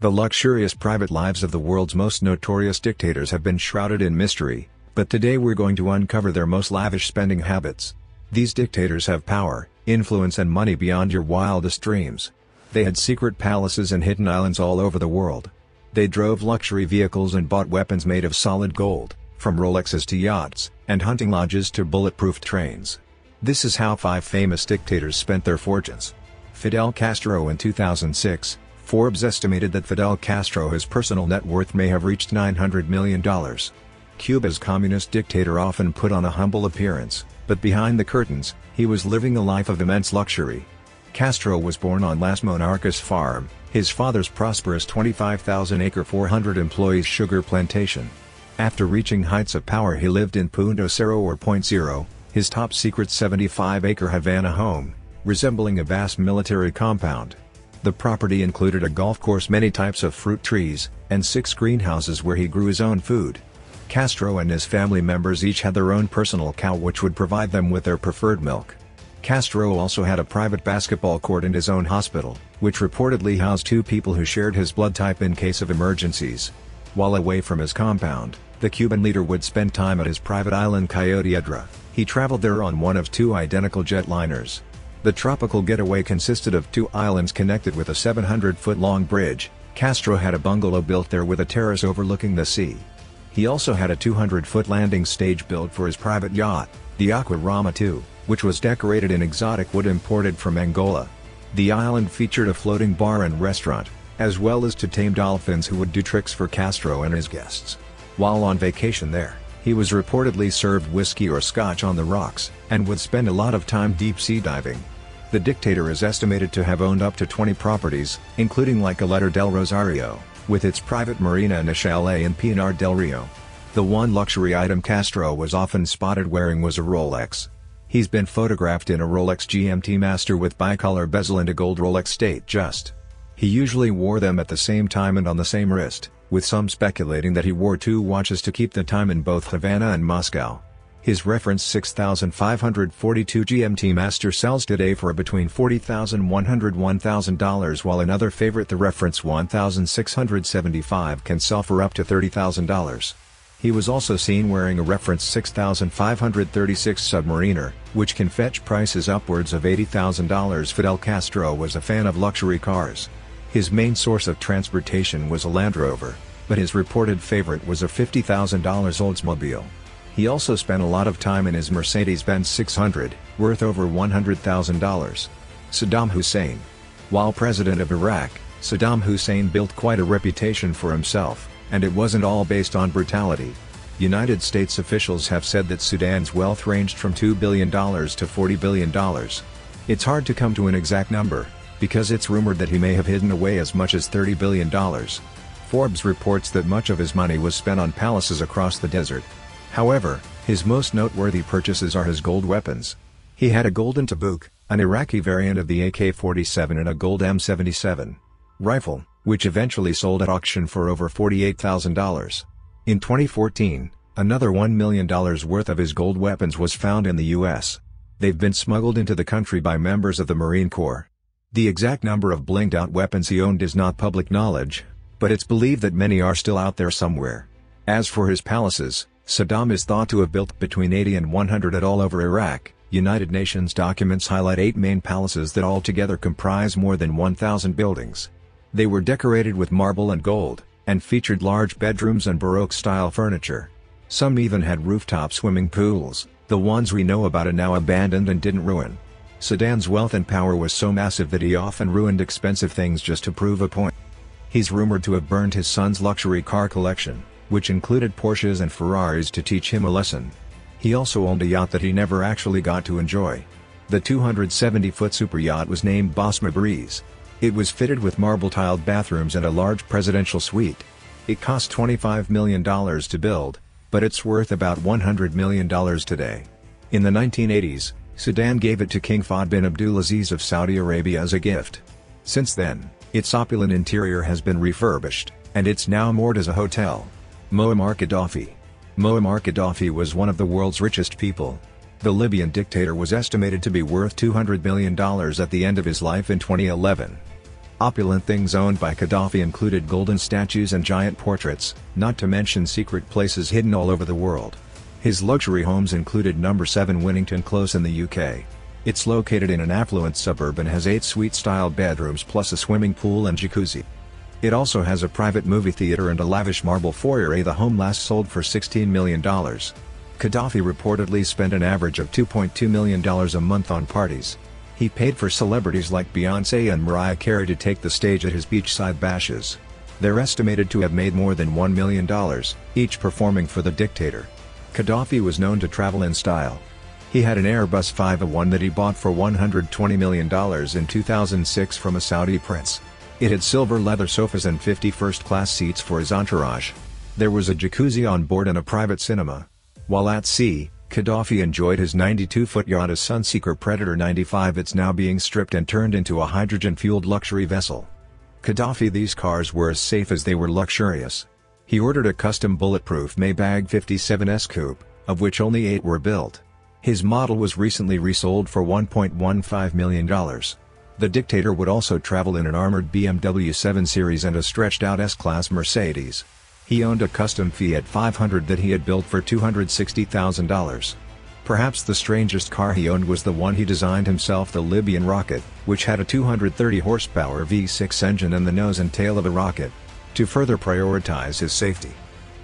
The luxurious private lives of the world's most notorious dictators have been shrouded in mystery, but today we're going to uncover their most lavish spending habits. These dictators have power, influence and money beyond your wildest dreams. They had secret palaces and hidden islands all over the world. They drove luxury vehicles and bought weapons made of solid gold, from Rolexes to yachts, and hunting lodges to bulletproof trains. This is how five famous dictators spent their fortunes. Fidel Castro in 2006, Forbes estimated that Fidel Castro's personal net worth may have reached $900 million. Cuba's communist dictator often put on a humble appearance, but behind the curtains, he was living a life of immense luxury. Castro was born on Las Manacas farm, his father's prosperous 25,000-acre 400 employees sugar plantation. After reaching heights of power he lived in Punto Cero or Point Zero, his top-secret 75-acre Havana home, resembling a vast military compound. The property included a golf course many types of fruit trees, and six greenhouses where he grew his own food. Castro and his family members each had their own personal cow which would provide them with their preferred milk. Castro also had a private basketball court and his own hospital, which reportedly housed two people who shared his blood type in case of emergencies. While away from his compound, the Cuban leader would spend time at his private island Cayo Piedra. He traveled there on one of two identical jetliners. The tropical getaway consisted of two islands connected with a 700-foot-long bridge. Castro had a bungalow built there with a terrace overlooking the sea. He also had a 200-foot landing stage built for his private yacht, the Aquarama II, which was decorated in exotic wood imported from Angola. The island featured a floating bar and restaurant, as well as to tame dolphins who would do tricks for Castro and his guests. While on vacation there, he was reportedly served whiskey or scotch on the rocks, and would spend a lot of time deep-sea diving. The dictator is estimated to have owned up to 20 properties, including La Caleta del Rosario, with its private marina and a chalet in Pinar del Rio. The one luxury item Castro was often spotted wearing was a Rolex. He's been photographed in a Rolex GMT Master with bicolor bezel and a gold Rolex Datejust. He usually wore them at the same time and on the same wrist, with some speculating that he wore two watches to keep the time in both Havana and Moscow. His reference 6542 GMT Master sells today for between $40,000 and $101,000 while another favorite the reference 1675 can sell for up to $30,000. He was also seen wearing a reference 6536 Submariner, which can fetch prices upwards of $80,000 Fidel Castro was a fan of luxury cars. His main source of transportation was a Land Rover, but his reported favorite was a $50,000 Oldsmobile. He also spent a lot of time in his Mercedes-Benz 600, worth over $100,000. Saddam Hussein. While president of Iraq, Saddam Hussein built quite a reputation for himself, and it wasn't all based on brutality. United States officials have said that Saddam's wealth ranged from $2 billion to $40 billion. It's hard to come to an exact number, because it's rumored that he may have hidden away as much as $30 billion. Forbes reports that much of his money was spent on palaces across the desert, However, his most noteworthy purchases are his gold weapons. He had a golden Tabuk, an Iraqi variant of the AK-47 and a gold M77 rifle, which eventually sold at auction for over $48,000. In 2014, another $1 million worth of his gold weapons was found in the U.S. They've been smuggled into the country by members of the Marine Corps. The exact number of blinged-out weapons he owned is not public knowledge, but it's believed that many are still out there somewhere. As for his palaces, Saddam is thought to have built between 80 and 100 at all over Iraq. United Nations documents highlight eight main palaces that altogether comprise more than 1,000 buildings. They were decorated with marble and gold, and featured large bedrooms and Baroque-style furniture. Some even had rooftop swimming pools, the ones we know about are now abandoned and didn't ruin. Saddam's wealth and power was so massive that he often ruined expensive things just to prove a point. He's rumored to have burned his son's luxury car collection which included Porsches and Ferraris to teach him a lesson. He also owned a yacht that he never actually got to enjoy. The 270-foot super yacht was named Bosma Breeze. It was fitted with marble-tiled bathrooms and a large presidential suite. It cost $25 million to build, but it's worth about $100 million today. In the 1980s, Saddam gave it to King Fahd bin Abdulaziz of Saudi Arabia as a gift. Since then, its opulent interior has been refurbished, and it's now moored as a hotel. Muammar Gaddafi Muammar Gaddafi was one of the world's richest people. The Libyan dictator was estimated to be worth $200 million at the end of his life in 2011. Opulent things owned by Gaddafi included golden statues and giant portraits, not to mention secret places hidden all over the world. His luxury homes included number 7 Winnington Close in the UK. It's located in an affluent suburb and has 8 suite-style bedrooms plus a swimming pool and jacuzzi. It also has a private movie theater and a lavish marble foyer the home last sold for $16 million. Gaddafi reportedly spent an average of $2.2 million a month on parties. He paid for celebrities like Beyoncé and Mariah Carey to take the stage at his beachside bashes. They're estimated to have made more than $1 million, each performing for the dictator. Gaddafi was known to travel in style. He had an Airbus 501 that he bought for $120 million in 2006 from a Saudi prince. It had silver leather sofas and 50 first-class seats for his entourage. There was a jacuzzi on board and a private cinema. While at sea, Gaddafi enjoyed his 92-foot yacht a Sunseeker Predator 95 it's now being stripped and turned into a hydrogen-fueled luxury vessel. Gaddafi these cars were as safe as they were luxurious. He ordered a custom bulletproof Maybach 57S coupe, of which only 8 were built. His model was recently resold for $1.15 million. The dictator would also travel in an armored BMW 7 Series and a stretched-out S-Class Mercedes. He owned a custom Fiat 500 that he had built for $260,000. Perhaps the strangest car he owned was the one he designed himself the Libyan Rocket, which had a 230 horsepower V6 engine and the nose and tail of a rocket. To further prioritize his safety,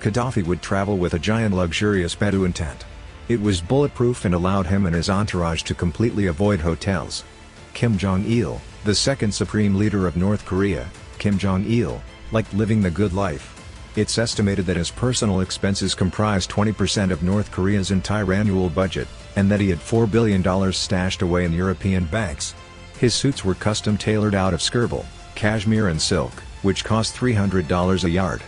Gaddafi would travel with a giant luxurious Bedouin tent. It was bulletproof and allowed him and his entourage to completely avoid hotels. Kim Jong-il, the second supreme leader of North Korea, Kim Jong-il, liked living the good life. It's estimated that his personal expenses comprised 20% of North Korea's entire annual budget, and that he had $4 billion stashed away in European banks. His suits were custom tailored out of Scabal, cashmere and silk, which cost $300 a yard.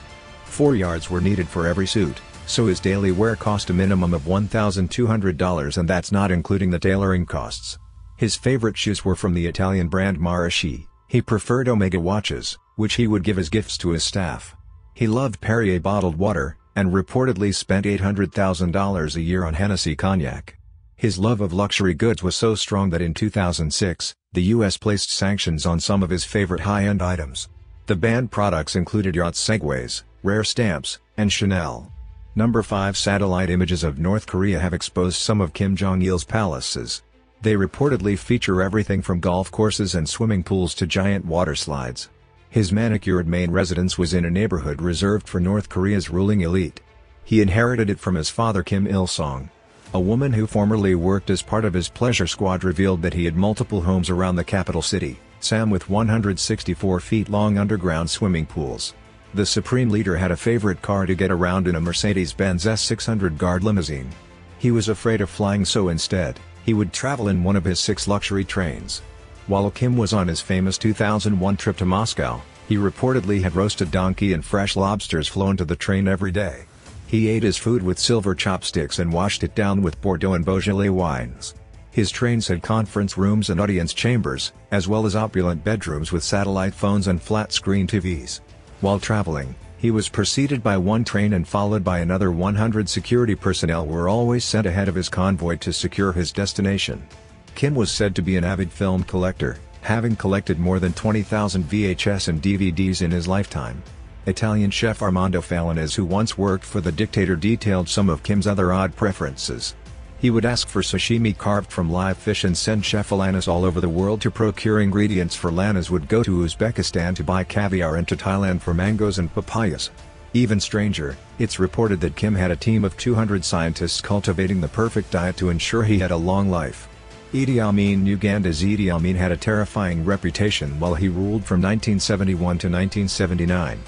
Four yards were needed for every suit, so his daily wear cost a minimum of $1,200 and that's not including the tailoring costs. His favorite shoes were from the Italian brand Marucci, he preferred Omega watches, which he would give as gifts to his staff. He loved Perrier bottled water, and reportedly spent $800,000 a year on Hennessy cognac. His love of luxury goods was so strong that in 2006, the US placed sanctions on some of his favorite high-end items. The banned products included yacht segways, rare stamps, and Chanel. Number 5 Satellite images of North Korea have exposed some of Kim Jong-il's palaces. They reportedly feature everything from golf courses and swimming pools to giant water slides. His manicured main residence was in a neighborhood reserved for North Korea's ruling elite. He inherited it from his father Kim Il-sung. A woman who formerly worked as part of his pleasure squad revealed that he had multiple homes around the capital city, Sam with 164 feet long underground swimming pools. The supreme leader had a favorite car to get around in a Mercedes-Benz S600 guard limousine. He was afraid of flying so instead, he would travel in one of his six luxury trains. While Kim was on his famous 2001 trip to Moscow, he reportedly had roasted donkey and fresh lobsters flown to the train every day. He ate his food with silver chopsticks and washed it down with Bordeaux and Beaujolais wines. His trains had conference rooms and audience chambers, as well as opulent bedrooms with satellite phones and flat-screen TVs. While traveling, he was preceded by one train and followed by another 100 security personnel were always sent ahead of his convoy to secure his destination. Kim was said to be an avid film collector, having collected more than 20,000 VHS and DVDs in his lifetime. Italian chef Armando Falanes who once worked for the dictator detailed some of Kim's other odd preferences. He would ask for sashimi carved from live fish and send Chef Falanes all over the world to procure ingredients for Lanas would go to Uzbekistan to buy caviar and to Thailand for mangoes and papayas. Even stranger, it's reported that Kim had a team of 200 scientists cultivating the perfect diet to ensure he had a long life. Idi Amin Uganda's Idi Amin had a terrifying reputation while he ruled from 1971 to 1979.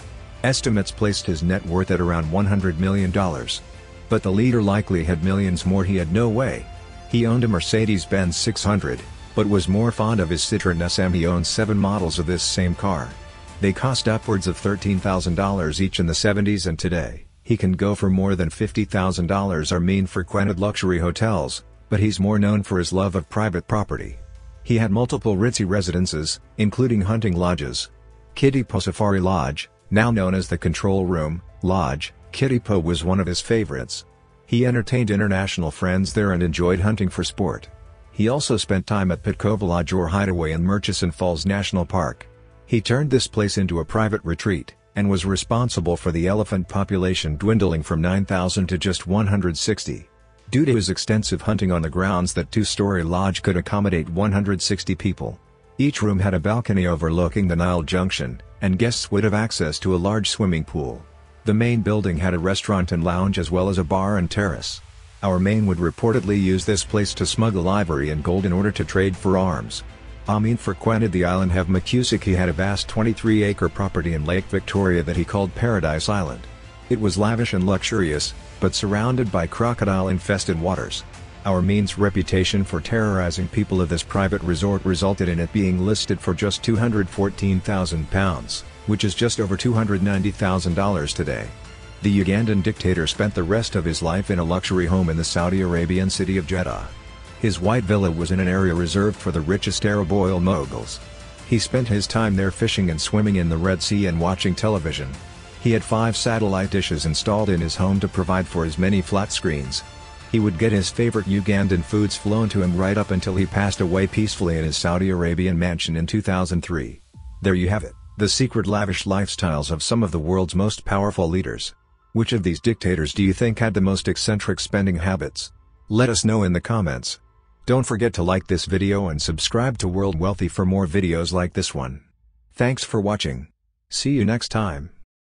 Estimates placed his net worth at around $100 million. But the leader likely had millions more he had no way. He owned a Mercedes-Benz 600, but was more fond of his Citroën SM he owned seven models of this same car. They cost upwards of $13,000 each in the 70s and today, he can go for more than $50,000 Amin frequented luxury hotels, but he's more known for his love of private property. He had multiple ritzy residences, including hunting lodges. Kidepo Safari Lodge, now known as the Control Room, Lodge, Kidepo was one of his favorites. He entertained international friends there and enjoyed hunting for sport. He also spent time at Lodge or Hideaway in Murchison Falls National Park. He turned this place into a private retreat, and was responsible for the elephant population dwindling from 9,000 to just 160. Due to his extensive hunting on the grounds that two-story lodge could accommodate 160 people. Each room had a balcony overlooking the Nile Junction, and guests would have access to a large swimming pool. The main building had a restaurant and lounge as well as a bar and terrace. Amin would reportedly use this place to smuggle ivory and gold in order to trade for arms. Amin frequented the island of McCusick he had a vast 23-acre property in Lake Victoria that he called Paradise Island. It was lavish and luxurious, but surrounded by crocodile-infested waters. Amin's reputation for terrorizing people of this private resort resulted in it being listed for just £214,000, which is just over $290,000 today. The Ugandan dictator spent the rest of his life in a luxury home in the Saudi Arabian city of Jeddah. His white villa was in an area reserved for the richest Arab oil moguls. He spent his time there fishing and swimming in the Red Sea and watching television. He had five satellite dishes installed in his home to provide for his many flat screens, he would get his favorite Ugandan foods flown to him right up until he passed away peacefully in his Saudi Arabian mansion in 2003. There you have it, the secret lavish lifestyles of some of the world's most powerful leaders. Which of these dictators do you think had the most eccentric spending habits? Let us know in the comments. Don't forget to like this video and subscribe to World Wealthy for more videos like this one. Thanks for watching. See you next time.